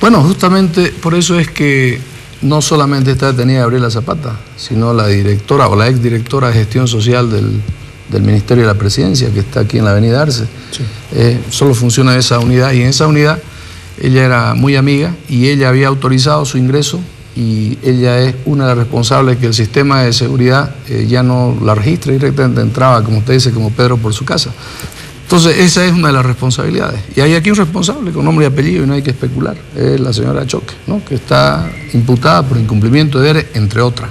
Bueno, justamente por eso es que no solamente está detenida Gabriela Zapata, sino la directora o la exdirectora de gestión social del, Ministerio de la Presidencia, que está aquí en la Avenida Arce. Eh, solo funciona esa unidad y en esa unidad ella era muy amiga y ella había autorizado su ingreso y ella es una de las responsables que el sistema de seguridad eh, ya no la registra directamente entraba, como usted dice, como Pedro por su casa. Entonces, esa es una de las responsabilidades. Y hay aquí un responsable con nombre y apellido y no hay que especular. Es la señora Choque, ¿no? que está imputada por incumplimiento de deberes, entre otras.